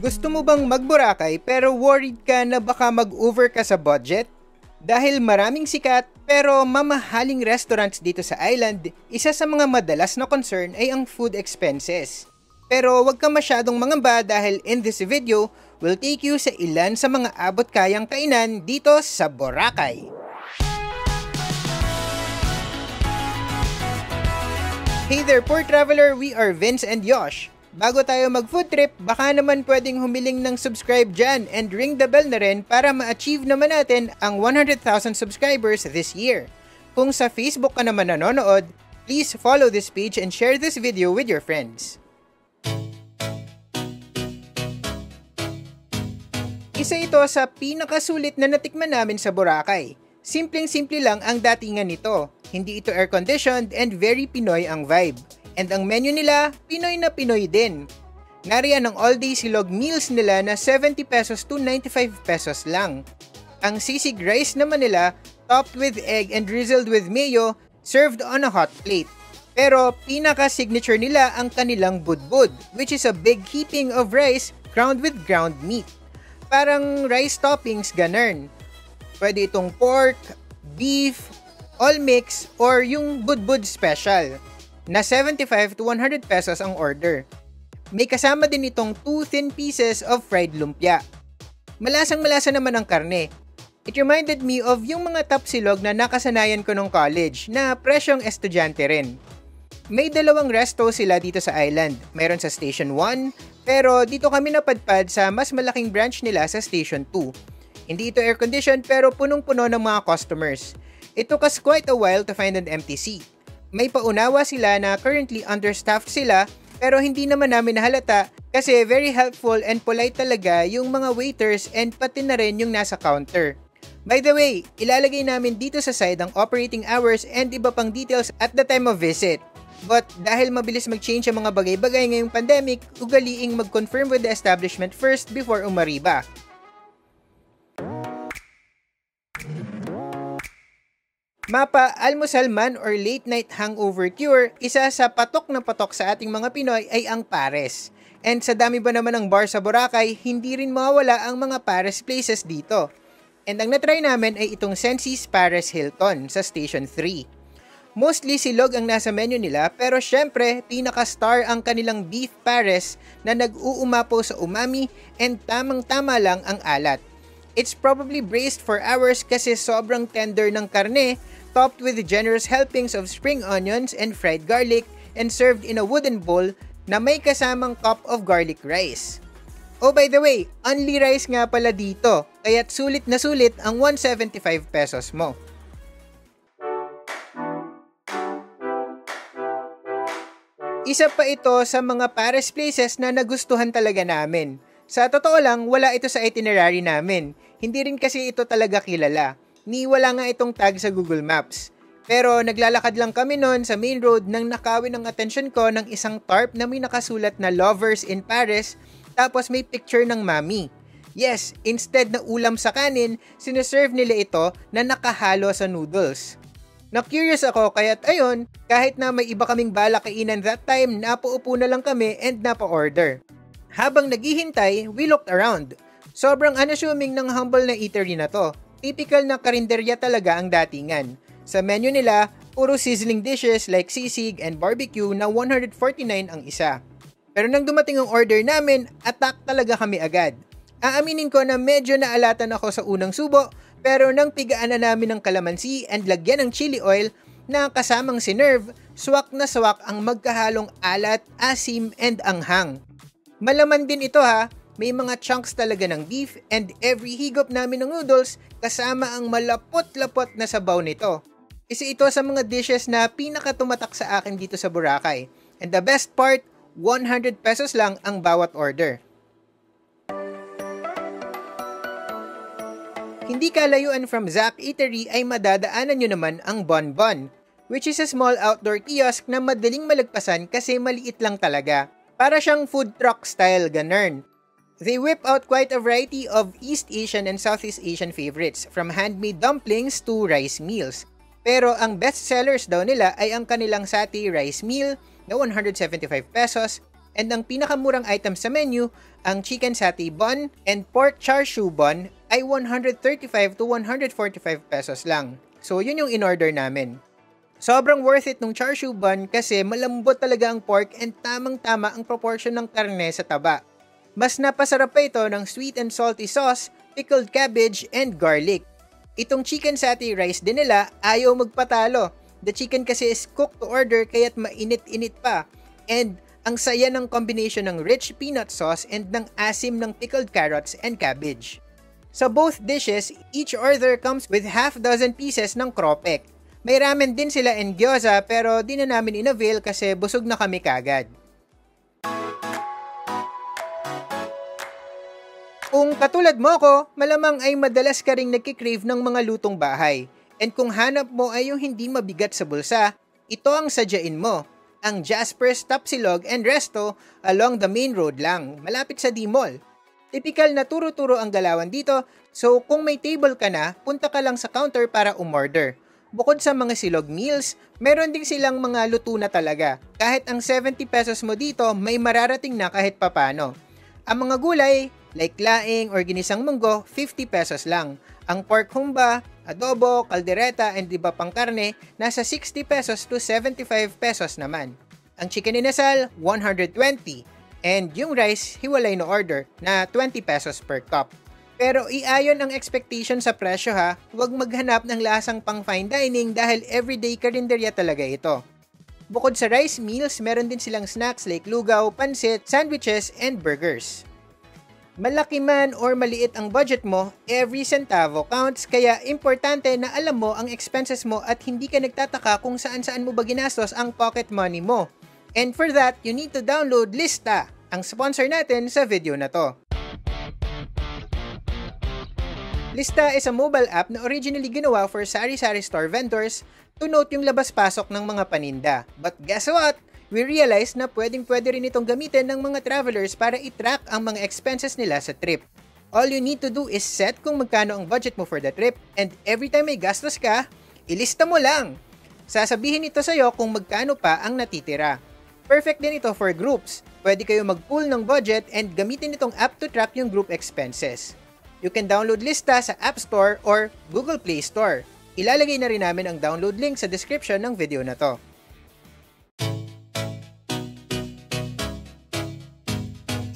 Gusto mo bang magburakay pero worried ka na baka mag-over ka sa budget? Dahil maraming sikat pero mamahaling restaurants dito sa island, isa sa mga madalas na concern ay ang food expenses. Pero wag ka masyadong mangamba dahil in this video, we'll take you sa ilan sa mga abot kayang kainan dito sa Boracay. Hey there, poor traveler! We are Vince and Yosh. Bago tayo mag-food trip, baka naman pwedeng humiling ng subscribe dyan and ring the bell na rin para ma-achieve naman natin ang 100,000 subscribers this year. Kung sa Facebook ka naman nanonood, please follow this page and share this video with your friends. Isa ito sa pinakasulit na natikman namin sa Boracay. Simpleng-simple lang ang datingan nito. Hindi ito air-conditioned and very Pinoy ang vibe. And ang menu nila, Pinoy na Pinoy din. Nariyan ang all-day silog meals nila na 70 pesos to 95 pesos lang. Ang sisig rice naman nila, topped with egg and drizzled with mayo, served on a hot plate. Pero pinaka-signature nila ang kanilang budbud, which is a big heaping of rice crowned with ground meat. Parang rice toppings ganern. Pwede itong pork, beef, all mix, or yung budbud special na 75 to 100 pesos ang order. May kasama din itong 2 thin pieces of fried lumpia. Malasang malasa naman ang karne. It reminded me of yung mga tapsilog na nakasanayan ko nung college na presyong estudyante rin. May dalawang resto sila dito sa island. Meron sa Station 1, pero dito kami napadpad sa mas malaking branch nila sa Station 2. Hindi ito air-conditioned pero punong-puno ng mga customers. It took us quite a while to find an empty seat may paunawa sila na currently understaffed sila pero hindi naman namin nahalata kasi very helpful and polite talaga yung mga waiters and pati na rin yung nasa counter. By the way, ilalagay namin dito sa side ang operating hours and iba pang details at the time of visit. But dahil mabilis mag-change ang mga bagay-bagay ngayong pandemic, ugaliing mag-confirm with the establishment first before umariba. Mapa, almusal man or late night hangover cure, isa sa patok na patok sa ating mga Pinoy ay ang pares. And sa dami ba naman ng bar sa Boracay, hindi rin mawawala ang mga pares places dito. And ang natry namin ay itong Sensi's Pares Hilton sa Station 3. Mostly silog ang nasa menu nila pero syempre pinaka-star ang kanilang beef pares na nag-uumapo sa umami and tamang-tama lang ang alat. It's probably braised for hours kasi sobrang tender ng karne topped with generous helpings of spring onions and fried garlic and served in a wooden bowl na may kasamang cup of garlic rice. Oh by the way, only rice nga pala dito, kaya't sulit na sulit ang 175 pesos mo. Isa pa ito sa mga Paris places na nagustuhan talaga namin. Sa totoo lang, wala ito sa itinerary namin. Hindi rin kasi ito talaga kilala ni wala nga itong tag sa Google Maps. Pero naglalakad lang kami noon sa main road nang nakawin ang atensyon ko ng isang tarp na may nakasulat na Lovers in Paris tapos may picture ng mami. Yes, instead na ulam sa kanin, sineserve nila ito na nakahalo sa noodles. Na-curious ako kaya't ayun, kahit na may iba kaming bala kainan that time, napaupo na lang kami and napa-order. Habang naghihintay, we looked around. Sobrang unassuming ng humble na eatery na to. Typical na karinderya talaga ang datingan. Sa menu nila, puro sizzling dishes like sisig and barbecue na 149 ang isa. Pero nang dumating ang order namin, attack talaga kami agad. Aaminin ko na medyo naalatan ako sa unang subo, pero nang pigaan na namin ng kalamansi and lagyan ng chili oil na kasamang sinerve, swak na swak ang magkahalong alat, asim, and anghang. Malaman din ito ha, may mga chunks talaga ng beef and every higop namin ng noodles kasama ang malapot-lapot na sabaw nito. Isa ito sa mga dishes na pinakatumatak sa akin dito sa Boracay. And the best part, 100 pesos lang ang bawat order. Hindi kalayuan from Zap Eatery ay madadaanan nyo naman ang Bon Bon, which is a small outdoor kiosk na madaling malagpasan kasi maliit lang talaga. Para siyang food truck style ganern. They whip out quite a variety of East Asian and Southeast Asian favorites, from handmade dumplings to rice meals. Pero ang best sellers daw nila ay ang kanilang sati rice meal na 175 pesos And ang pinakamurang item sa menu, ang chicken satay bun and pork char siu bun ay 135 to 145 pesos lang. So yun yung in-order namin. Sobrang worth it nung char siu bun kasi malambot talaga ang pork and tamang-tama ang proportion ng karne sa taba. Mas napasarap pa ito ng sweet and salty sauce, pickled cabbage, and garlic. Itong chicken satay rice din nila ayaw magpatalo. The chicken kasi is cooked to order kaya't mainit-init pa. And ang saya ng combination ng rich peanut sauce and ng asim ng pickled carrots and cabbage. Sa both dishes, each order comes with half dozen pieces ng kropek. May ramen din sila and gyoza pero di na namin inavail kasi busog na kami kagad. Kung katulad mo ko, malamang ay madalas ka ring nagkikrave ng mga lutong bahay. And kung hanap mo ay yung hindi mabigat sa bulsa, ito ang sadyain mo ang Jasper's Tapsilog and Resto along the main road lang, malapit sa D-Mall. Typical na turo-turo ang galawan dito, so kung may table ka na, punta ka lang sa counter para umorder. Bukod sa mga silog meals, meron din silang mga luto na talaga. Kahit ang 70 pesos mo dito, may mararating na kahit papano. Ang mga gulay, like laing or ginisang munggo, 50 pesos lang. Ang pork humba, adobo, kaldereta, and iba pang karne, nasa 60 pesos to 75 pesos naman. Ang chicken inasal, 120. And yung rice, hiwalay na order na 20 pesos per cup. Pero iayon ang expectation sa presyo ha, huwag maghanap ng lasang pang fine dining dahil everyday karinderya talaga ito. Bukod sa rice meals, meron din silang snacks like lugaw, pansit, sandwiches, and burgers. Malaki man or maliit ang budget mo, every centavo counts kaya importante na alam mo ang expenses mo at hindi ka nagtataka kung saan-saan mo ba ginastos ang pocket money mo. And for that, you need to download Lista, ang sponsor natin sa video na to. Lista is a mobile app na originally ginawa for sari-sari store vendors to note yung labas-pasok ng mga paninda. But guess what? We realized na pwedeng-pwede rin itong gamitin ng mga travelers para i-track ang mga expenses nila sa trip. All you need to do is set kung magkano ang budget mo for the trip and every time may gastos ka, ilista mo lang. Sasabihin ito sa'yo kung magkano pa ang natitira. Perfect din ito for groups. Pwede kayo mag-pool ng budget and gamitin itong app to track yung group expenses. You can download Lista sa App Store or Google Play Store. Ilalagay na rin namin ang download link sa description ng video na to.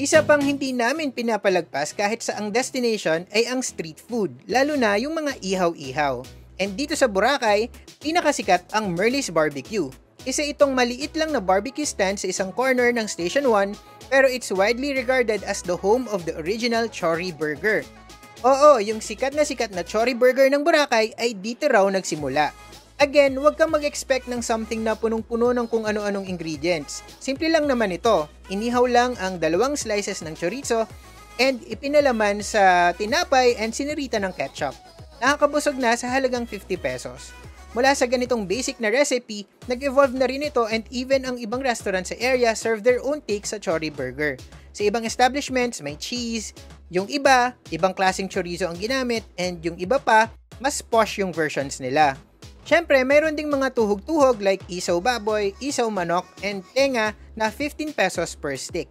Isa pang hindi namin pinapalagpas kahit sa ang destination ay ang street food, lalo na yung mga ihaw-ihaw. And dito sa Boracay, pinakasikat ang Merlis Barbecue. Isa itong maliit lang na barbecue stand sa isang corner ng Station 1 pero it's widely regarded as the home of the original Chori Burger. Oo, yung sikat na sikat na Chori Burger ng Boracay ay dito raw nagsimula. Again, huwag kang mag-expect ng something na punong-puno ng kung ano-anong ingredients. Simple lang naman ito. Inihaw lang ang dalawang slices ng chorizo and ipinalaman sa tinapay and sinirita ng ketchup. Nakakabusog na sa halagang 50 pesos. Mula sa ganitong basic na recipe, nag-evolve na rin ito and even ang ibang restaurant sa area serve their own take sa chori burger. Sa ibang establishments, may cheese, yung iba, ibang klaseng chorizo ang ginamit, and yung iba pa, mas posh yung versions nila. Siyempre, mayroon ding mga tuhog-tuhog like isaw baboy, isaw manok, and tenga na 15 pesos per stick.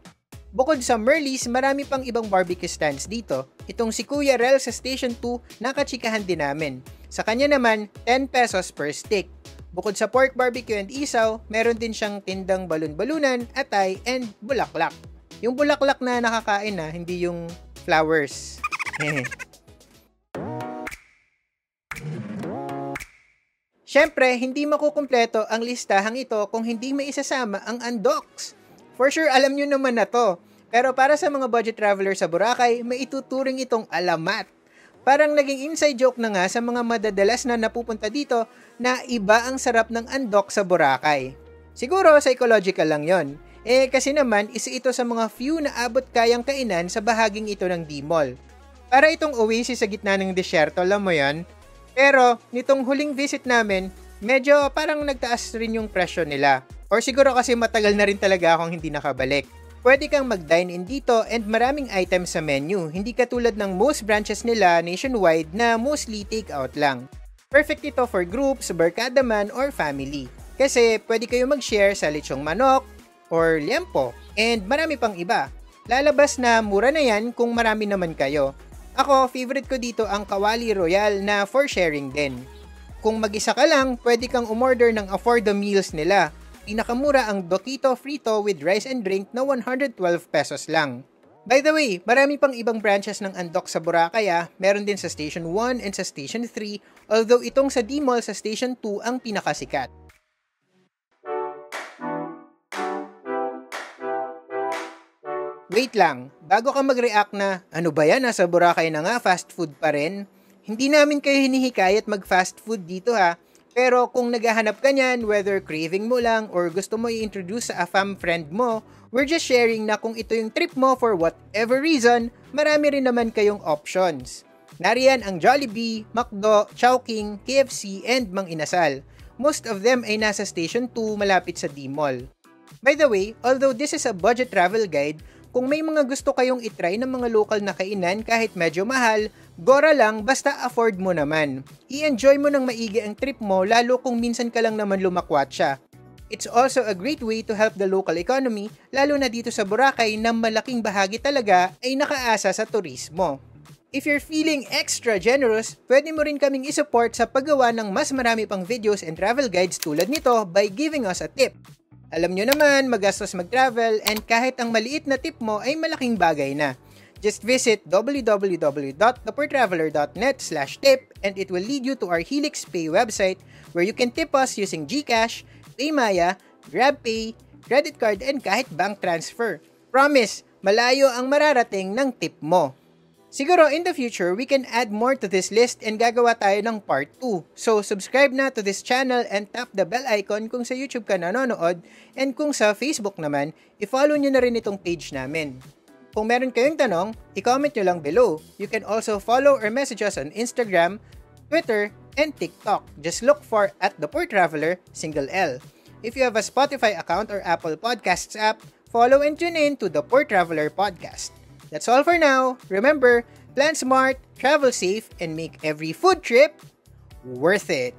Bukod sa Merlis, marami pang ibang barbecue stands dito. Itong si Kuya Rel sa Station 2, nakachikahan din namin. Sa kanya naman, 10 pesos per stick. Bukod sa pork barbecue and isaw, meron din siyang tindang balon-balunan, atay, and bulaklak. Yung bulaklak na nakakain na, hindi yung flowers. Siyempre, hindi makukumpleto ang listahang ito kung hindi may isasama ang undocs. For sure, alam nyo naman na to. Pero para sa mga budget traveler sa Boracay, may ituturing itong alamat. Parang naging inside joke na nga sa mga madadalas na napupunta dito na iba ang sarap ng andok sa Boracay. Siguro psychological lang yon. Eh kasi naman isa ito sa mga few na abot kayang kainan sa bahaging ito ng D-Mall. Para itong oasis sa gitna ng desyerto, alam mo yon, pero, nitong huling visit namin, medyo parang nagtaas rin yung presyo nila. Or siguro kasi matagal na rin talaga akong hindi nakabalik. Pwede kang mag-dine-in dito and maraming items sa menu, hindi katulad ng most branches nila nationwide na mostly take-out lang. Perfect ito for groups, barkada man, or family. Kasi pwede kayo mag-share sa lechong manok, or liempo, and marami pang iba. Lalabas na mura na yan kung marami naman kayo. Ako, favorite ko dito ang Kawali Royal na for sharing din. Kung mag-isa ka lang, pwede kang umorder ng afford the meals nila. Pinakamura ang Dokito Frito with rice and drink na 112 pesos lang. By the way, marami pang ibang branches ng Andok sa Boracay ah. Meron din sa Station 1 and sa Station 3, although itong sa D-Mall sa Station 2 ang pinakasikat. Wait lang, bago ka mag-react na, ano ba yan, nasa Boracay na nga, fast food pa rin? Hindi namin kayo hinihikayat mag-fast food dito ha, pero kung naghahanap ka niyan, whether craving mo lang or gusto mo i-introduce sa a fam friend mo, we're just sharing na kung ito yung trip mo for whatever reason, marami rin naman kayong options. Nariyan ang Jollibee, McDo, Chowking, KFC, and Mang Inasal. Most of them ay nasa Station 2 malapit sa D-Mall. By the way, although this is a budget travel guide, kung may mga gusto kayong itry ng mga local na kainan kahit medyo mahal, gora lang basta afford mo naman. I-enjoy mo ng maigi ang trip mo lalo kung minsan ka lang naman lumakwat siya. It's also a great way to help the local economy, lalo na dito sa Boracay na malaking bahagi talaga ay nakaasa sa turismo. If you're feeling extra generous, pwede mo rin kaming isupport sa paggawa ng mas marami pang videos and travel guides tulad nito by giving us a tip. Alam nyo naman, magastos mag-travel and kahit ang maliit na tip mo ay malaking bagay na. Just visit www.thepoortraveler.net slash tip and it will lead you to our Helix Pay website where you can tip us using GCash, Paymaya, GrabPay, credit card, and kahit bank transfer. Promise, malayo ang mararating ng tip mo. Siguro in the future, we can add more to this list and gagawa tayo ng part 2. So subscribe na to this channel and tap the bell icon kung sa YouTube ka nanonood and kung sa Facebook naman, i-follow nyo na rin itong page namin. Kung meron kayong tanong, i-comment nyo lang below. You can also follow or message us on Instagram, Twitter, and TikTok. Just look for at the Poor Traveler, single L. If you have a Spotify account or Apple Podcasts app, follow and tune in to the Poor Traveler Podcast. That's all for now. Remember, plan smart, travel safe, and make every food trip worth it.